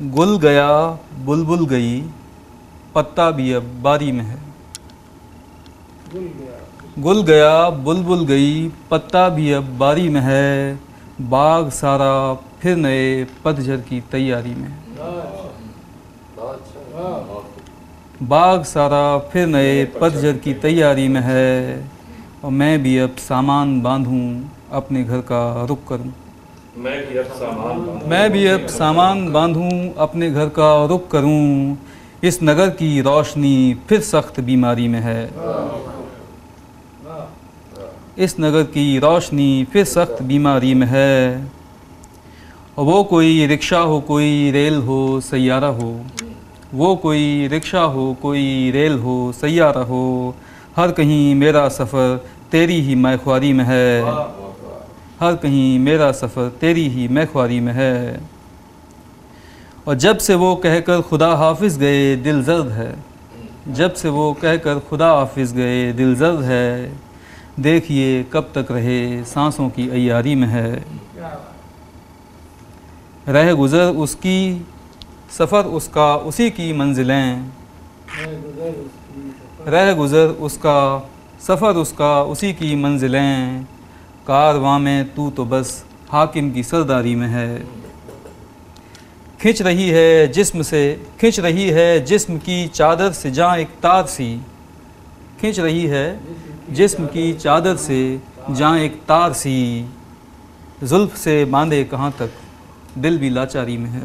گل گیا، بلبل گئی، پتا بھی اب باری میں ہے۔ گل گیا، بلبل گئی، پتا بھی اب باری میں ہے۔ باغ سارا پھر نئے پتجھڑ کی تیاری میں ہے۔ باغ سارا پھر نئے پتجھڑ کی تیاری میں ہے۔ اور میں بھی اب سامان باندھوں، اپنے گھر کا رخ کروں۔ میں بھی اب سامان باندھوں۔ اپنے گھر کا رخ کروں۔ اس نگر کی روشنی پھر سخت بیماری میں ہے۔ اس نگر کی روشنی پھر سخت بیماری میں ہے۔ وہ کوئی رکشہ ہو، کوئی ریل ہو، سیارہ ہو۔ وہ کوئی رکشہ ہو، کوئی ریل ہو، سیارہ ہو۔ ہر کہیں میرا سفر تیری ہی میں خواری میں ہے۔ ہر کہیں میرا سفر تیری ہی میں خواری میں ہے۔ اور جب سے وہ کہہ کر خدا حافظ گئے، دل زرد ہے۔ جب سے وہ کہہ کر خدا حافظ گئے، دل زرد ہے۔ دیکھیے کب تک رہے، سانسوں کی عیاری میں ہے۔ رہ گزر اس کی، سفر اس کا اسی کی منزلیں۔ رہ گزر اس کا، سفر اس کا اسی کی منزلیں۔ کارواں میں تو تو بس حاکم کی سرداری میں ہے۔ کھنچ رہی ہے جسم سے کھنچ رہی ہے جسم کی چادر سے جاں ایک تار سی۔ کھنچ رہی ہے جسم کی چادر سے جاں ایک تار سی۔ زلف سے باندھے کہاں تک؟ دل بھی لاچاری میں ہے۔